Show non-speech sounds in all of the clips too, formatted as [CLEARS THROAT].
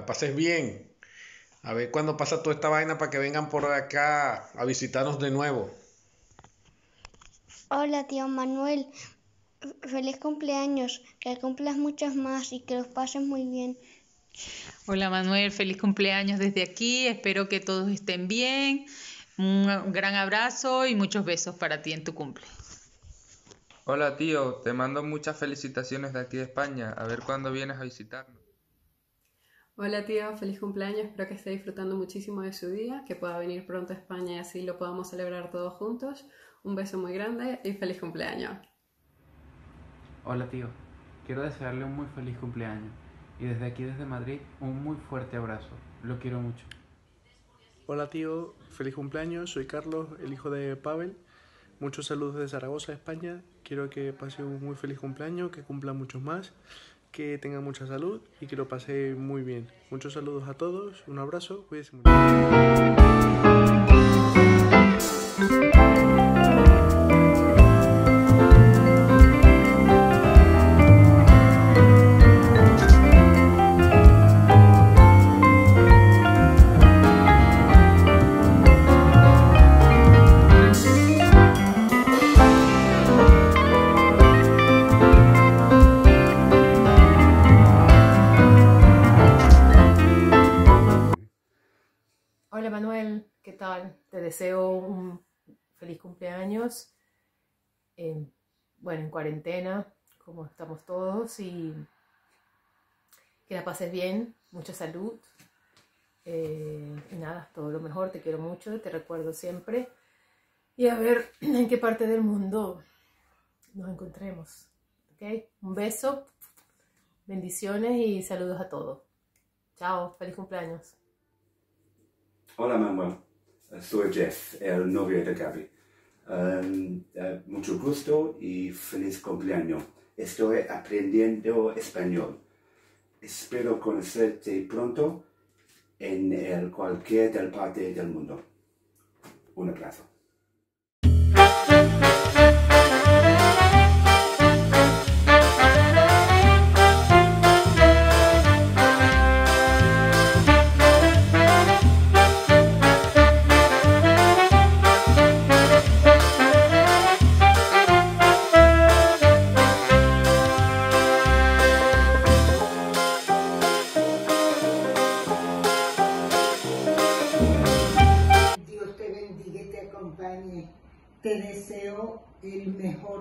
la pases bien. A ver cuándo pasa toda esta vaina para que vengan por acá a visitarnos de nuevo. Hola, tío Manuel. Feliz cumpleaños. Que cumplas muchos más y que los pases muy bien. Hola Manuel, feliz cumpleaños desde aquí. Espero que todos estén bien. Un gran abrazo y muchos besos para ti en tu cumple. Hola tío, te mando muchas felicitaciones de aquí de España. A ver cuándo vienes a visitarnos. Hola tío, feliz cumpleaños. Espero que esté disfrutando muchísimo de su día, que pueda venir pronto a España y así lo podamos celebrar todos juntos. Un beso muy grande y feliz cumpleaños. Hola tío, quiero desearle un muy feliz cumpleaños y desde aquí, desde Madrid, un muy fuerte abrazo. Lo quiero mucho. Hola tío, feliz cumpleaños, soy Carlos, el hijo de Pavel. Muchos saludos de Zaragoza, España. Quiero que pase un muy feliz cumpleaños, que cumpla muchos más, que tenga mucha salud y que lo pase muy bien. Muchos saludos a todos, un abrazo, cuídense mucho. Un feliz cumpleaños. Bueno, en cuarentena, como estamos todos, y que la pases bien, mucha salud. Eh, y nada, todo lo mejor, te quiero mucho, te recuerdo siempre. Y a ver [CLEARS THROAT] en qué parte del mundo nos encontremos. ¿Ok? Un beso, bendiciones y saludos a todos. Chao, feliz cumpleaños. Hola Manuel, soy Jeff, el novio de Gaby. Um, mucho gusto y feliz cumpleaños. Estoy aprendiendo español. Espero conocerte pronto en cualquier parte del mundo. Un abrazo.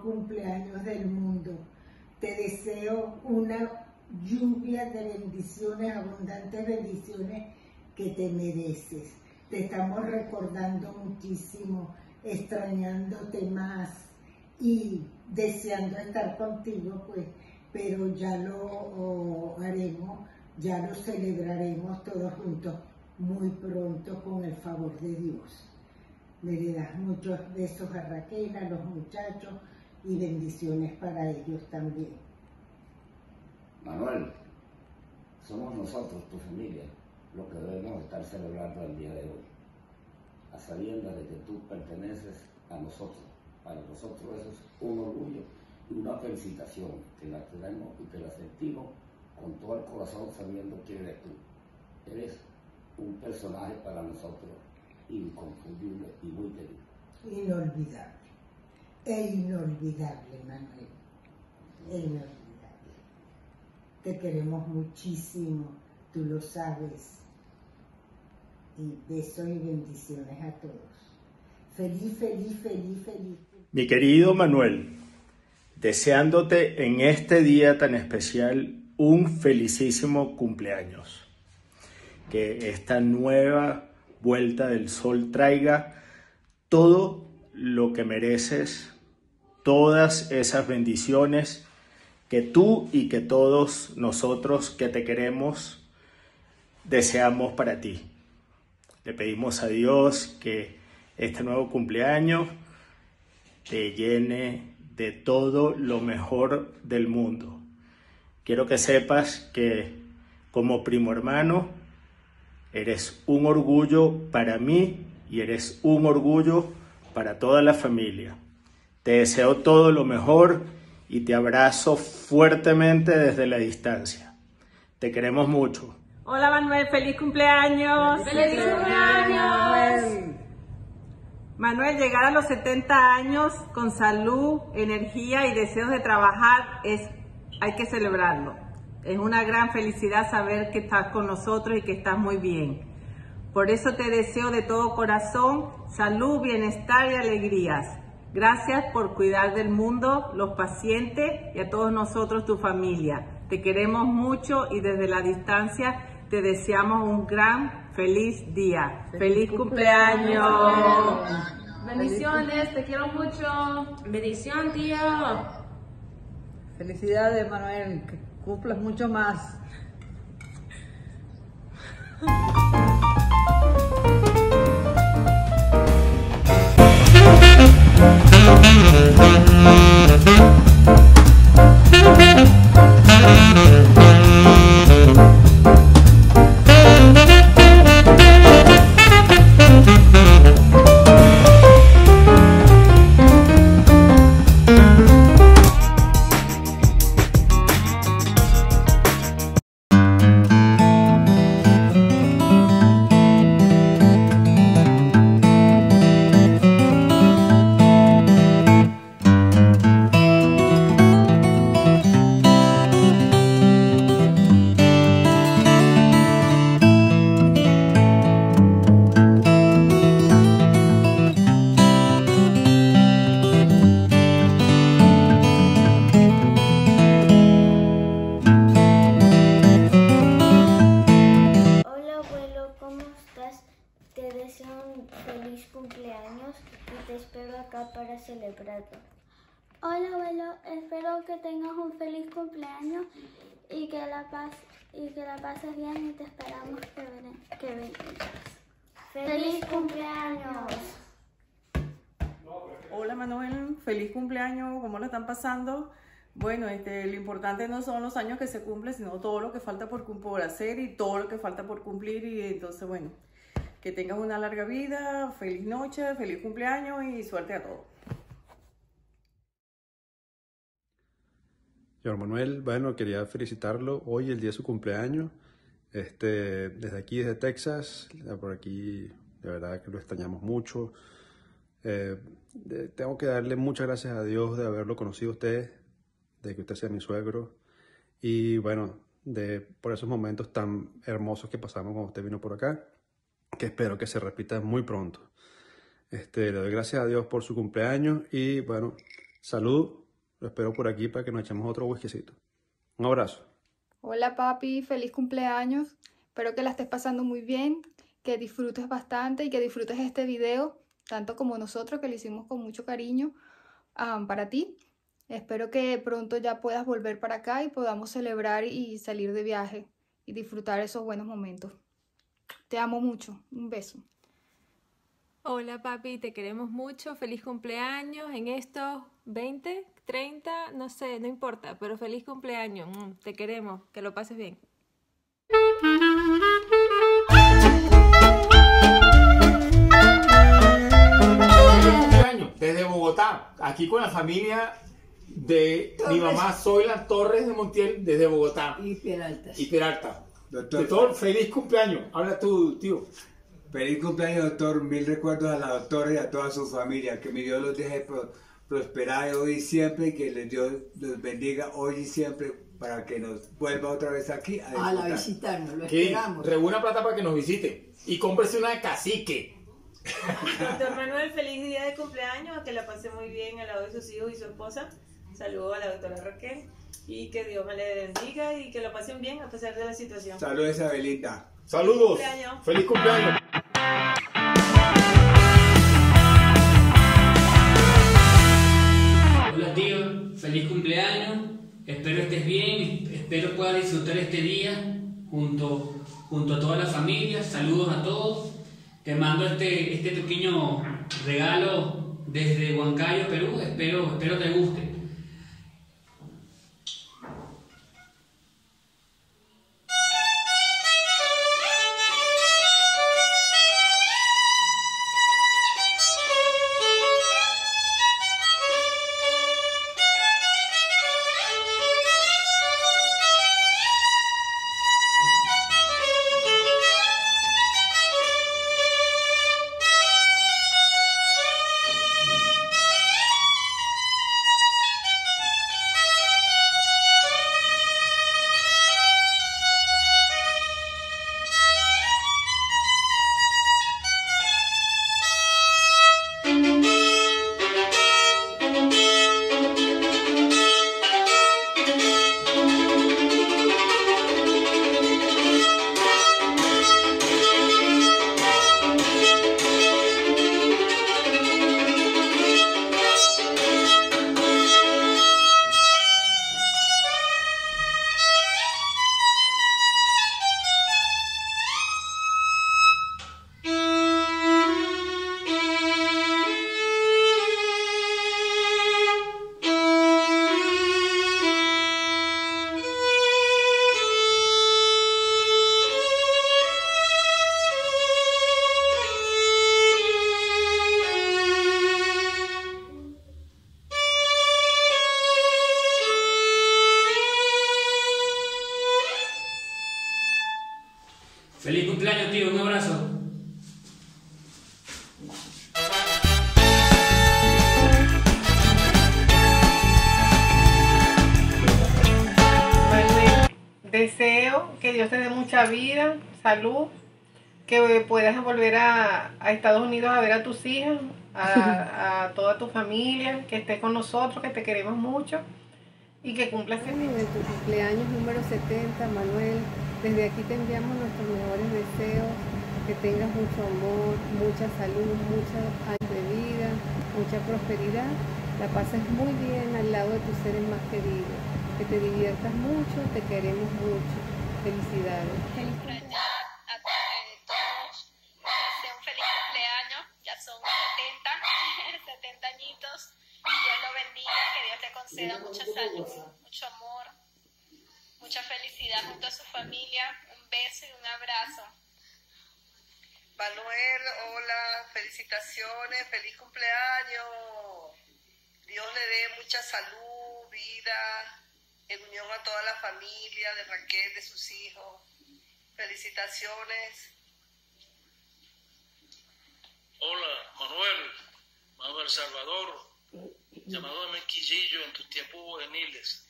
Cumpleaños del mundo. Te deseo una lluvia de bendiciones, abundantes bendiciones que te mereces. Te estamos recordando muchísimo, extrañándote más y deseando estar contigo, pues, pero ya lo haremos, ya lo celebraremos todos juntos muy pronto con el favor de Dios. Le das muchos besos a Raquel, a los muchachos y bendiciones para ellos también. Manuel, somos nosotros, tu familia, lo que debemos estar celebrando el día de hoy, a sabiendas de que tú perteneces a nosotros. Para nosotros eso es un orgullo y una felicitación que la tenemos y que la sentimos con todo el corazón sabiendo quién eres tú. Eres un personaje para nosotros inconfundible y muy querido. Inolvidable, e inolvidable, Manuel, e inolvidable. Te queremos muchísimo, tú lo sabes. Y besos y bendiciones a todos. Feliz, feliz, feliz, feliz. Mi querido Manuel, deseándote en este día tan especial un felicísimo cumpleaños. Que esta nueva vuelta del sol traiga todo lo que mereces, todas esas bendiciones que tú y que todos nosotros que te queremos deseamos para ti. Le pedimos a Dios que este nuevo cumpleaños te llene de todo lo mejor del mundo. Quiero que sepas que como primo hermano eres un orgullo para mí y eres un orgullo para toda la familia. Te deseo todo lo mejor y te abrazo fuertemente desde la distancia. Te queremos mucho. Hola Manuel, feliz cumpleaños. ¡Feliz cumpleaños! Manuel, llegar a los 70 años con salud, energía y deseos de trabajar es hay que celebrarlo. Es una gran felicidad saber que estás con nosotros y que estás muy bien. Por eso te deseo de todo corazón salud, bienestar y alegrías. Gracias por cuidar del mundo, los pacientes y a todos nosotros, tu familia. Te queremos mucho y desde la distancia te deseamos un gran feliz día. Feliz, cumpleaños. Bendiciones, te quiero mucho. Bendición, tío. Felicidades, Manuel, cumplas mucho más. ¡Feliz cumpleaños! Hola Manuel, feliz cumpleaños, ¿cómo lo están pasando? Bueno, este, lo importante no son los años que se cumplen, sino todo lo que falta por, por hacer y todo lo que falta por cumplir. Y entonces, bueno, que tengas una larga vida, feliz noche, feliz cumpleaños y suerte a todos. Señor Manuel, bueno, quería felicitarlo hoy, el día de su cumpleaños. Este, desde aquí, desde Texas, por aquí, de verdad que lo extrañamos mucho. Eh, tengo que darle muchas gracias a Dios de haberlo conocido a usted, de que usted sea mi suegro. Y bueno, de, por esos momentos tan hermosos que pasamos cuando usted vino por acá, que espero que se repita muy pronto. Este, le doy gracias a Dios por su cumpleaños y bueno, salud. Lo espero por aquí para que nos echemos otro whiskycito. Un abrazo. Hola papi, feliz cumpleaños. Espero que la estés pasando muy bien, que disfrutes bastante y que disfrutes este video, tanto como nosotros que lo hicimos con mucho cariño para ti. Espero que pronto ya puedas volver para acá y podamos celebrar y salir de viaje y disfrutar esos buenos momentos. Te amo mucho. Un beso. Hola papi, te queremos mucho, feliz cumpleaños en estos 20, 30, no sé, no importa, pero feliz cumpleaños, Mm, te queremos, que lo pases bien. Feliz cumpleaños desde Bogotá, aquí con la familia de mi mamá Zoila Torres de Montiel desde Bogotá Y Peralta. y Peralta. Doctor. Doctor, feliz cumpleaños. Habla tú, tío. Feliz cumpleaños, doctor. Mil recuerdos a la doctora y a toda su familia. Que mi Dios los deje pro- prosperar hoy y siempre y que les Dios los bendiga hoy y siempre para que nos vuelva otra vez aquí a, A la visitarnos, lo Que esperamos. reúna plata para que nos visite y cómprese una de cacique. Doctor Manuel, feliz día de cumpleaños, que la pase muy bien al lado de sus hijos y su esposa. Saludos a la doctora Raquel y que Dios me le bendiga y que la pasen bien a pesar de la situación. Saludos, Isabelita. Saludos. Cumpleaños. Feliz cumpleaños. Feliz cumpleaños. Espero estés bien, espero puedas disfrutar este día junto, junto a toda la familia. Saludos a todos. Te mando este, este pequeño regalo desde Huancayo, Perú. Espero, espero te guste. Salud, que puedas volver a, a Estados Unidos a ver a tus hijas, a, [LAUGHS] a toda tu familia, que estés con nosotros, que te queremos mucho y que cumplas en tu cumpleaños número 70, Manuel. Desde aquí te enviamos nuestros mejores deseos, que tengas mucho amor, mucha salud, muchos años de vida, mucha prosperidad, la pases muy bien al lado de tus seres más queridos, que te diviertas mucho, te queremos mucho. Felicidades. Feliz cumpleaños a todos, deseo un feliz cumpleaños, ya son 70, 70 añitos, Dios lo bendiga, que Dios te conceda muchos años, mucho amor, mucha felicidad junto a su familia, un beso y un abrazo. Manuel, hola, felicitaciones, feliz cumpleaños. Dios le dé mucha salud, vida, en unión a toda la familia de Raquel, de sus hijos. Felicitaciones. Hola, Manuel, Manuel Salvador, llamándome Quillillo en tus tiempos juveniles.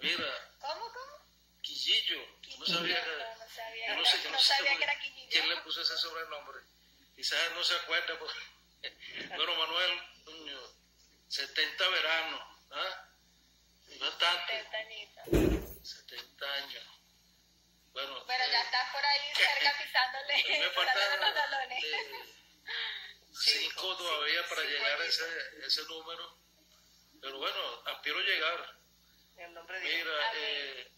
Mira. ¿Cómo, cómo? Quillillo. No sabía no, no sabía, no sé, no sabía que era Quillillo. quién le puso ese sobrenombre. Quizás no se acuerda. Porque... [LAUGHS] bueno, Manuel, coño, 70 veranos, ¿ah? Bastante. 70 años. Bueno, Bueno, ya estás por ahí cerca pisándole, me [LAUGHS] falta pisándole los talones. [LAUGHS] cinco todavía para llegar a ese, ese número. Pero bueno, aspiro llegar. En nombre de Mira, eh,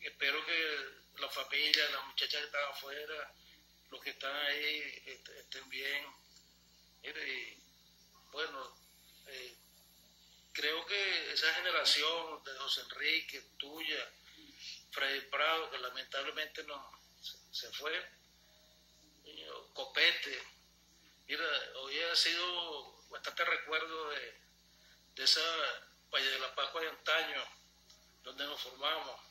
espero que la familia, las muchachas que están afuera, los que están ahí est- estén bien. Y, bueno, eh, creo que esa generación de José Enrique, tuya, Freddy Prado, que lamentablemente no se, fue, oh, Copete, mira, hoy ha sido bastante recuerdo de, de esa Valle de la Pascua de antaño, donde nos formamos.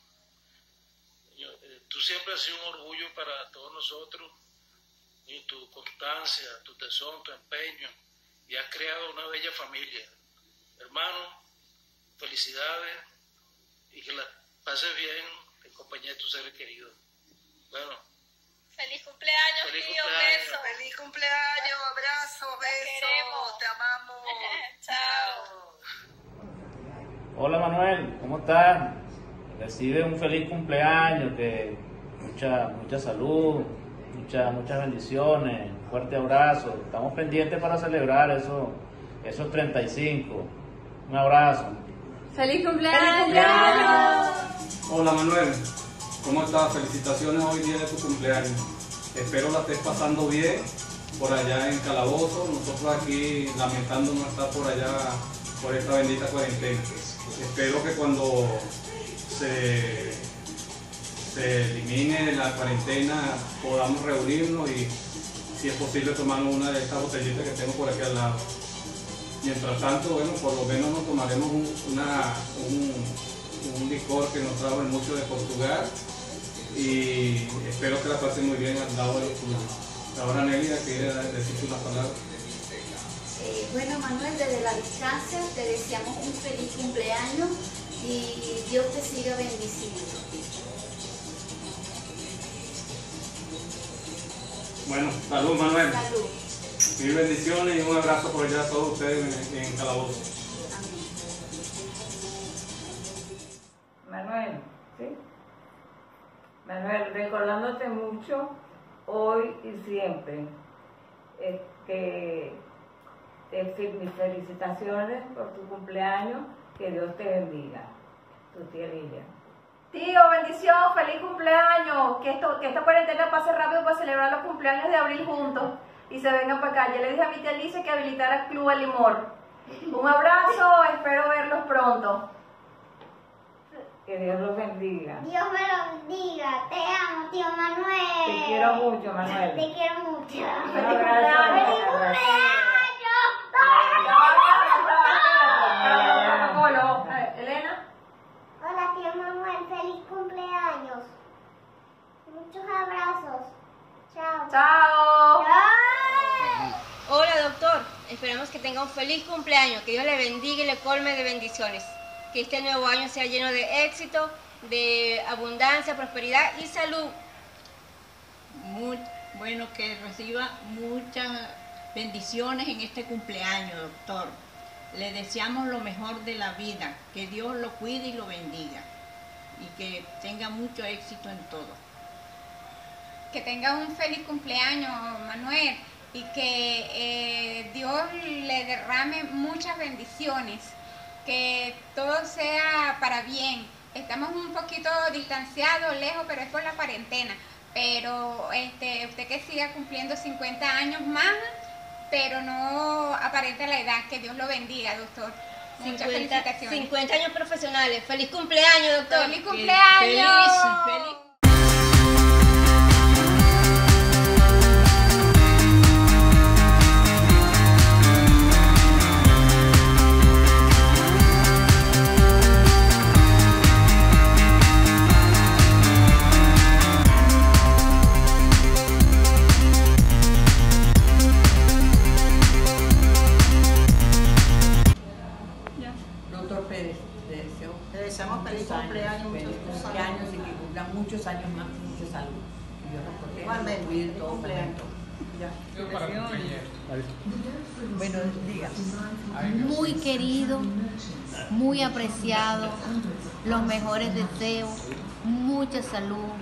Tú siempre has sido un orgullo para todos nosotros, y tu constancia, tu tesón, tu empeño, y has creado una bella familia. Hermano, felicidades y que la pases bien en compañía de tus seres queridos. Bueno, Feliz cumpleaños, Feliz tío, cumpleaños. beso. Feliz cumpleaños, abrazo, beso, te amamos. [LAUGHS] Chao. Hola Manuel, ¿cómo estás? Recibe un feliz cumpleaños, que mucha, mucha salud, mucha, muchas bendiciones, un fuerte abrazo. Estamos pendientes para celebrar eso, esos 35. Un abrazo. ¡Feliz cumpleaños! Hola Manuel, ¿cómo estás? Felicitaciones hoy día de tu cumpleaños. Espero la estés pasando bien por allá en Calabozo. Nosotros aquí lamentando no estar por allá por esta bendita cuarentena. Espero que cuando se, se elimine la cuarentena podamos reunirnos y si es posible tomarnos una de estas botellitas que tengo por aquí al lado. Mientras tanto, bueno, por lo menos nos tomaremos un, una- un, licor que nos trajo el mucho de Portugal y espero que la pasen muy bien al lado de los. Ahora Nelia quiere decirte unas palabras. Eh, bueno, Manuel, desde la distancia te deseamos un feliz cumpleaños y Dios te siga bendiciendo. Bueno, salud Manuel. Salud. Mil bendiciones y un abrazo por allá a todos ustedes en, en Calabozo. Manuel, ¿sí? Manuel, recordándote mucho hoy y siempre. eh, fe- mis felicitaciones por tu cumpleaños, que Dios te bendiga. Tu tía Lilia. Tío, bendición, feliz cumpleaños. Que, esto, que esta cuarentena pase rápido para celebrar los cumpleaños de abril juntos y se vengan para acá. Ya le dije a mi tía Alicia que habilitara Club El Limor. Un abrazo, espero verlos pronto. Que Dios los bendiga. Dios me lo bendiga. Te amo, tío Manuel. Te quiero mucho, Manuel. Te quiero mucho. Un abrazo. ¡Feliz Protocolo. Eh, Elena. Hola, tío Manuel. Feliz cumpleaños. Muchos abrazos. Chao. Chao. Hola doctor, esperamos que tenga un feliz cumpleaños, que Dios le bendiga y le colme de bendiciones, que este nuevo año sea lleno de éxito, de abundancia, prosperidad y salud. Muy, bueno, que reciba muchas bendiciones en este cumpleaños, doctor. Le deseamos lo mejor de la vida, que Dios lo cuide y lo bendiga y que tenga mucho éxito en todo. Que tenga un feliz cumpleaños, Manuel, y que eh, Dios le derrame muchas bendiciones, que todo sea para bien. Estamos un poquito distanciados, lejos, pero es por la cuarentena. Pero este, usted que siga cumpliendo 50 años más, pero no aparenta la edad. Que Dios lo bendiga, doctor. Muchas 50, felicitaciones. 50 años profesionales. ¡Feliz cumpleaños, doctor! ¡Feliz cumpleaños! ¡Feliz! feliz. Mucha salud,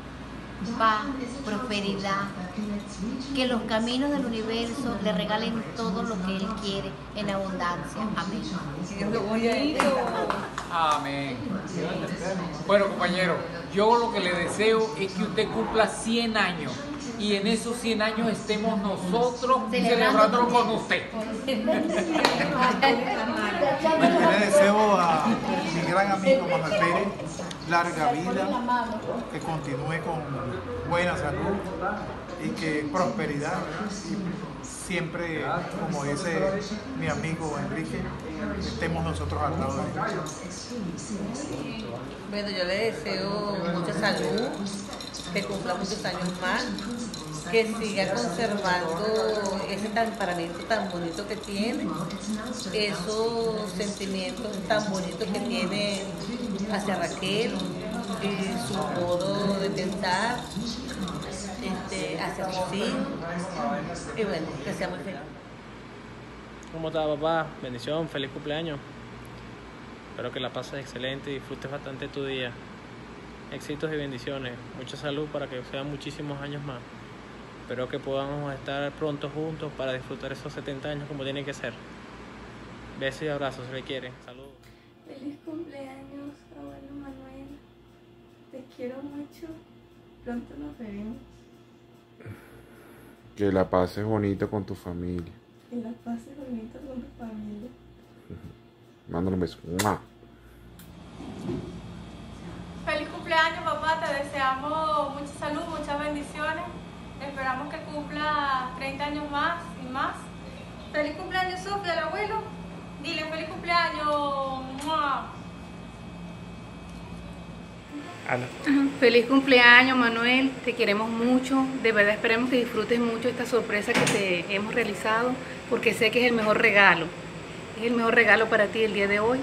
paz, prosperidad, que los caminos del universo le regalen todo lo que Él quiere en abundancia. Amén. Amén. Bueno, compañero, yo lo que le deseo es que usted cumpla 100 años y en esos 100 años estemos nosotros celebrándolo con usted. Le deseo a mi gran amigo Manuel Pérez larga vida, que continúe con buena salud y que prosperidad. Siempre, como dice mi amigo Enrique, estemos nosotros al lado de él. Bueno, yo le deseo mucha salud, que cumpla muchos años más, que siga conservando ese temperamento tan bonito que tiene, esos sentimientos tan bonitos que tiene hacia Raquel, y su modo de pensar este, hacia sus. Y bueno, que sea feliz. ¿Cómo está papá? Bendición, feliz cumpleaños. Espero que la pases excelente y disfrutes bastante tu día. Éxitos y bendiciones. Mucha salud para que sean muchísimos años más. Espero que podamos estar pronto juntos para disfrutar esos 70 años como tiene que ser. Besos y abrazos, se le quiere. Saludos. Feliz cumpleaños, abuelo Manuel. Te quiero mucho. Pronto nos veremos. Que la pases bonito con tu familia. Que la pases bonito con tu familia. [LAUGHS] Mándale un beso. ¡Mua! Feliz cumpleaños, papá. Te deseamos mucha salud, muchas bendiciones. Esperamos que cumpla 30 años más y más. Feliz cumpleaños, Sofía, el abuelo. Dile feliz cumpleaños. ¡Mua! Feliz cumpleaños Manuel, te queremos mucho, de verdad esperemos que disfrutes mucho esta sorpresa que te hemos realizado porque sé que es el mejor regalo, es el mejor regalo para ti el día de hoy.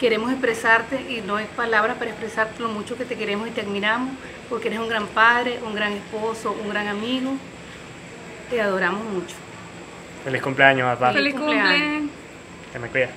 Queremos expresarte y no es palabras para expresarte lo mucho que te queremos y te admiramos porque eres un gran padre, un gran esposo, un gran amigo, te adoramos mucho. Feliz cumpleaños, papá. Feliz cumpleaños. Que me cuida.